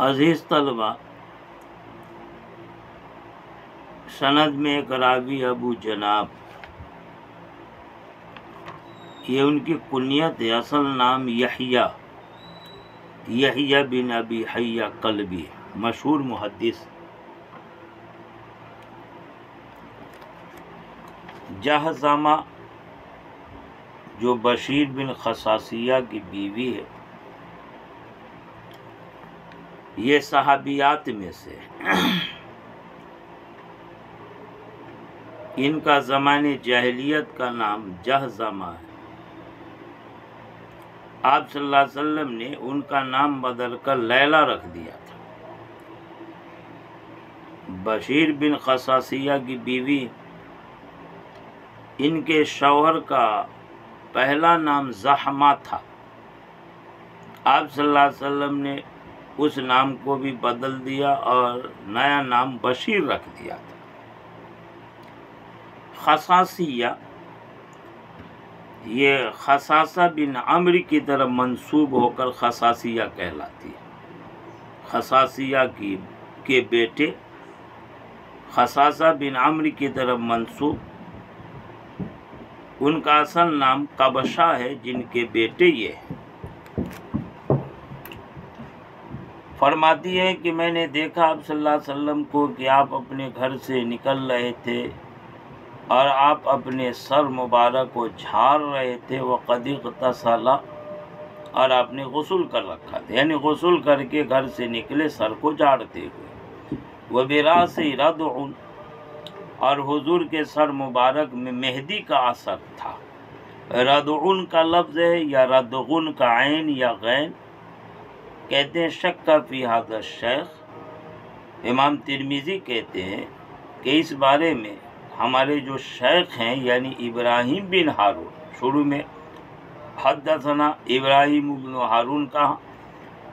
अज़ीज़ तलबा, सनद में एक रावी अबू जनाब। ये उनकी कुनियत है, असल नाम यहिया यहिया बिन अबी हैया कलबी, मशहूर मुहद्दिस। जहजामा, जो बशीर बिन खसासिया की बीवी है ये सहाबियात में से। इनका ज़माने जहलीत का नाम जहजमा है। आप सल्लल्लाहु अलैहि वसल्लम ने उनका नाम बदल कर लैला रख दिया था। बशीर बिन खसासिया की बीवी, इनके शौहर का पहला नाम जहमा था। आप सल्लल्लाहु अलैहि वसल्लम ने उस नाम को भी बदल दिया और नया नाम बशीर रख दिया था। खसासिया, ये खसासा बिन अम्र की तरफ़ मंसूब होकर खसासिया कहलाती है। खसासिया की, के बेटे, खसासा बिन अम्र की तरफ़ मंसूब। उनका असल नाम कबशा है, जिनके बेटे ये हैं। फरमाती है कि मैंने देखा आप सल्लल्लाहु को कि आप अपने घर से निकल रहे थे और आप अपने सर मुबारक को झाड़ रहे थे वह कदीक तसला और आपने गसल कर रखा था। यानी गसल करके घर से निकले सर को झाड़ते हुए। वह बेरा से रद और हुजूर के सर मुबारक में मेहंदी का असर था। रदउन का लफ्ज़ है या रदगुन का आन या गैन। कहते हैं, शक का फ़ी हादर शेख। इमाम तिरमिज़ी कहते हैं कि इस बारे में हमारे जो शेख हैं, यानी इब्राहिम बिन हारून, शुरू में हदसना इब्राहिम बिन हारून कहा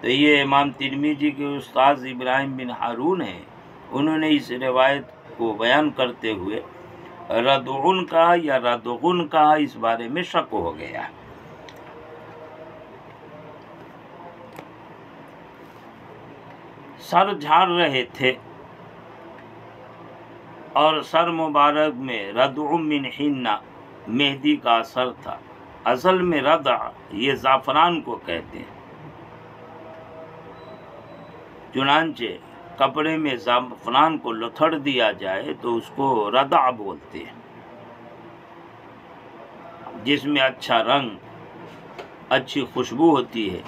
तो ये इमाम तिरमिज़ी के उस्ताद इब्राहिम बिन हारून हैं, उन्होंने इस रिवायत को बयान करते हुए रदउन कहा या रदगुन कहा इस बारे में शक हो गया। सर झाड़ रहे थे। और सर मुबारक में रदमिन हिन्ना, मेहंदी का असर था। असल में रदा ये ज़ाफ़रान को कहते हैं। चुनानचे कपड़े में ज़ाफ़रान को लथड़ दिया जाए तो उसको रदा बोलते हैं। जिसमें अच्छा रंग, अच्छी खुशबू होती है।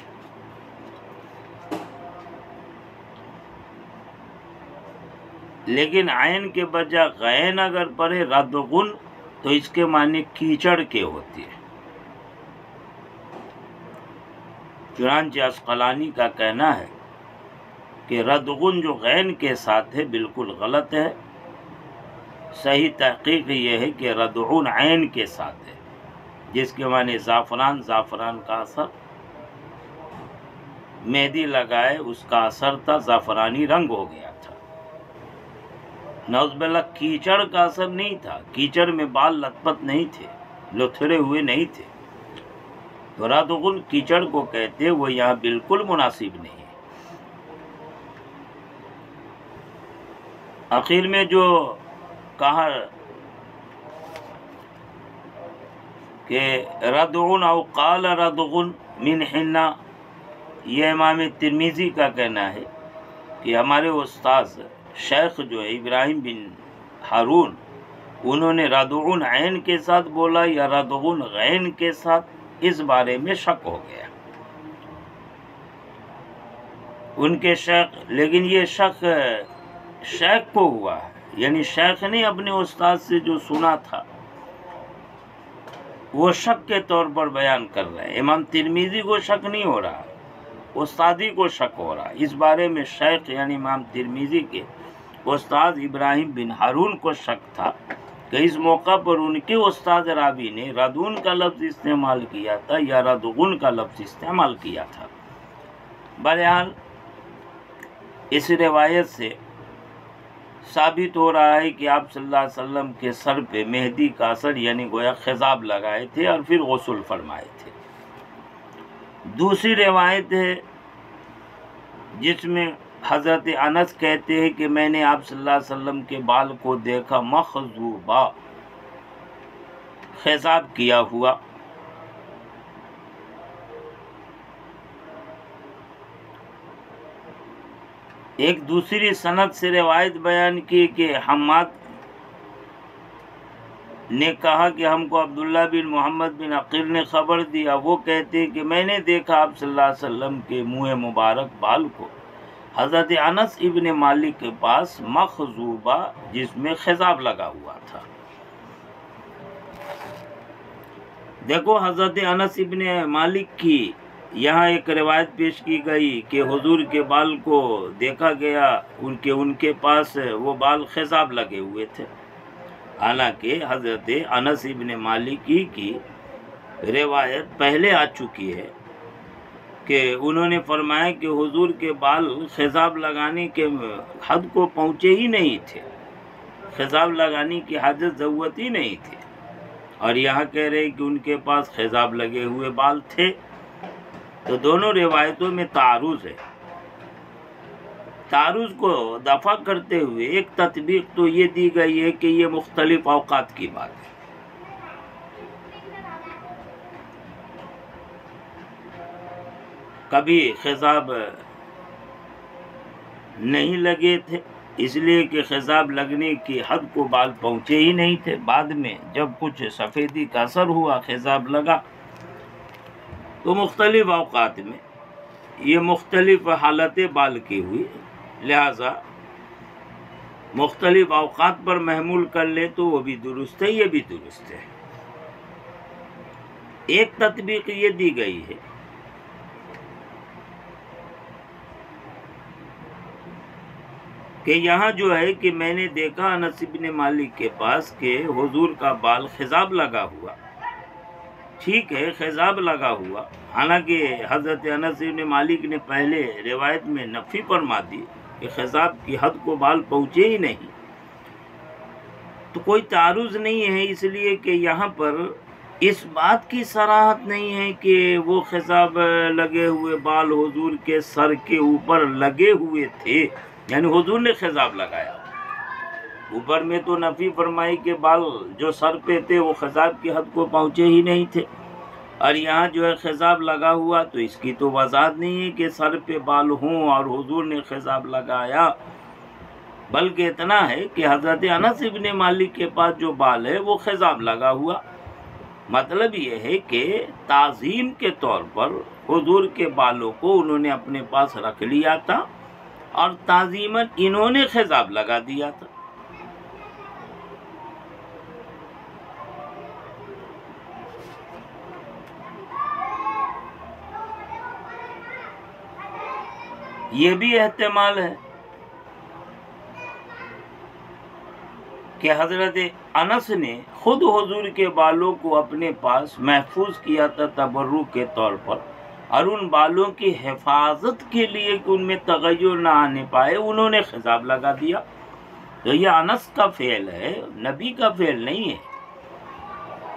लेकिन आयन के बजाय गैन अगर पढ़े रदगुन तो इसके माने कीचड़ के होती है। चुनानचे अस्कलानी का कहना है कि रदगुन जो गैन के साथ है, बिल्कुल गलत है। सही तहकीक ये है कि रदगुन आयन के साथ है, जिसके माने ज़ाफ़रान ज़ाफ़रान का असर। मेहंदी लगाए, उसका असर था ज़ाफ़रानी रंग हो गया। था नौजबल्ला कीचड़ का असर नहीं था। कीचड़ में बाल लथपथ नहीं थे लुथड़े हुए नहीं थे। तो रातुगुल कीचड़ को कहते वो यहाँ बिल्कुल मुनासिब नहीं है। आखिर में जो कहा कि, रदउन और काल रदगुन मिन हिन्ना ये इमाम तिरमीज़ी का कहना है कि हमारे उस्ताद शेख जो है, इब्राहिम बिन हारून, उन्होंने रदून ऐन के साथ बोला या रदून गैन के साथ, इस बारे में शक हो गया। उनके शेख, लेकिन ये शक, शेख को हुआ। है यानी शेख ने अपने उस्ताद से जो सुना था, वो शक के तौर पर बयान कर रहे हैं। इमाम तिरमीजी को शक नहीं हो रहा, उस्तादी को शक हो रहा। इस बारे में शेख, यानी इमाम तिरमीजी के उस्ताद इब्राहिम बिन हारून को शक था कि इस मौका पर उनके उस्ताद राबी ने रदून का लफ्ज़ इस्तेमाल किया था या रदगुन का लफ्ज़ इस्तेमाल किया था। बहरहाल, इस रिवायत से साबित हो रहा है कि आप सल्लल्लाहु अलैहि वसल्लम के सर पे मेहंदी का असर यानी गोया खिजाब लगाए थे और फिर गसल फरमाए थे। दूसरी रिवायत है जिसमें हज़रत अनस कहते हैं कि मैंने आप सल्लल्लाहु अलैहि वसल्लम के बाल को देखा, मखजूबा। खिजाब किया हुआ। एक दूसरी सनद से रिवायत बयान की कि हमाद ने कहा कि हमको अब्दुल्ला बिन मोहम्मद बिन अकील ने खबर दिया। वो कहते हैं कि मैंने देखा आप सल्लल्लाहु अलैहि वसल्लम के मुँह मुबारक बाल को। हज़रत अनस इबन मालिक के पास मखजूबा जिसमें खिजाब लगा हुआ था। देखो हज़रत अनस इबन मालिक की यहाँ एक रिवायत पेश की गई कि हुजूर के बाल को देखा गया, उनके उनके पास वो बाल खिजाब लगे हुए थे। हालाँकि हज़रत अनस इबन मालिकी की रिवायत पहले आ चुकी है। कि उन्होंने फरमाया कि हुजूर के बाल खिजाब लगाने के हद को पहुँचे ही नहीं थे। खिजाब लगाने की हाजत ज़रूरत ही नहीं थी। और यहाँ कह रहे कि उनके पास खिजाब लगे हुए बाल थे। तो दोनों रिवायतों में तारुज है। तारुज को दफ़ा करते हुए एक तत्वीक तो ये दी गई है कि ये मुख्तलिफ़ अवकात की बात है। कभी खिजाब नहीं लगे थे, इसलिए कि खिजाब लगने की हद को बाल पहुँचे ही नहीं थे। बाद में जब कुछ सफ़ेदी का असर हुआ, खिजाब लगा तो मुख्तलिफ़ अवकात में ये मुख्तलिफ़ हालतें बाल की हुई। लिहाजा मुख्तलिफ़ अवकात पर महमूल कर ले तो वो भी दुरुस्त है, ये भी दुरुस्त है। एक तत्वीक ये दी गई है कि यहाँ जो है कि मैंने देखा नसीब ने मालिक के पास के हुजूर का बाल खिजाब लगा हुआ। ठीक है, खिजाब लगा हुआ। हालाँकि हज़रत अनस ने मालिक ने पहले रिवायत में नफ़ी फरमा दी कि खिजाब की हद को बाल पहुँचे ही नहीं। तो कोई तारुज नहीं है इसलिए कि यहाँ पर इस बात की सराहत नहीं है कि वो खिजाब लगे हुए बाल हुजूर के सर के ऊपर लगे हुए थे। यानी हुजूर ने खिजाब लगाया। ऊपर में तो नफ़ी फरमाई के बाल जो सर पे थे, वो खजाब की हद को पहुँचे ही नहीं थे। और यहाँ जो है खजाब लगा हुआ तो इसकी तो वजात नहीं है कि सर पे बाल हों और हुजूर ने खजाब लगाया। बल्कि इतना है कि हज़रत अनस इबन मालिक के पास जो बाल है, वो खजाब लगा हुआ। मतलब ये है कि ताज़ीम के तौर पर हुजूर के बालों को उन्होंने अपने पास रख लिया था। और ताज़ीमन इन्होंने खजाब लगा दिया था। ये भी एहतमाल है कि हज़रत अनस ने खुद हजूर के बालों को अपने पास महफूज किया था तबर्रु के तौर पर। और उन बालों की हिफाजत के लिए कि उनमें तगैर ना आने पाए, उन्होंने खिजाब लगा दिया। तो ये अनस का फेल है, नबी का फेल नहीं है।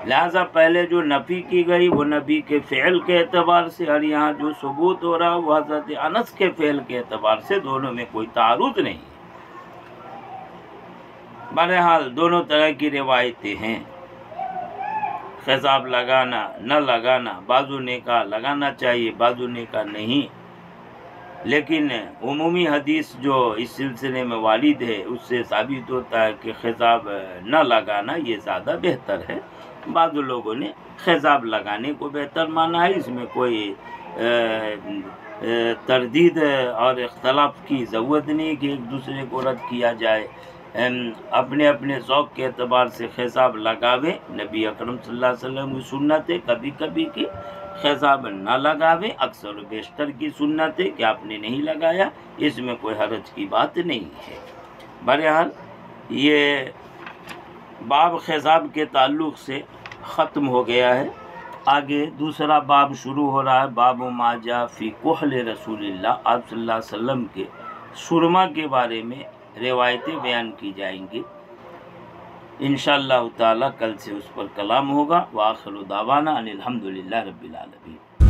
लिहाजा पहले जो नफ़ी की गई, वो नबी के फ़ेल के अतबार से, और यहाँ जो सबूत हो रहा, वो हज़रत अनस के फ़ेल के अतबार से, दोनों में कोई तारुद नहीं बहरहाल, दोनों तरह की रिवायतें हैं। खिजाब लगाना, न लगाना, बाजू ने लगाना चाहिए, बाजू ने नहीं। लेकिन उमूमी हदीस जो इस सिलसिले में वालिद है, उससे साबित होता है कि खिताब न लगाना, ये ज़्यादा बेहतर है। बाद लोगों ने खिताब लगाने को बेहतर माना है, इसमें कोई तरदीद और इख्तलाफ की ज़रूरत नहीं कि एक दूसरे को रद्द किया जाए। अपने अपने शौक़ के अतबार से खिताब लगावे। नबी अकरम सल्लल्लाहु अलैहि वसल्लम की सुन्नत कभी कभी की खिताब ना लगावे। अक्सर बेशतर की सुन्नत है कि आपने नहीं लगाया, इसमें कोई हरज की बात नहीं है। बहरहाल, ये बाब खिताब के ताल्लुक़ से ख़त्म हो गया है। आगे दूसरा बाब शुरू हो रहा है, बाब माजा फ़ी कोहल रसूल आप के सुरमा के बारे में। रिवायतें बयान की जाएंगी इन ताला कल से उस पर कलाम होगा वाखिर दावाना अनिलहमदिल्ला रबीआलमी